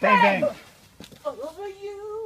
bang, bang. Over you.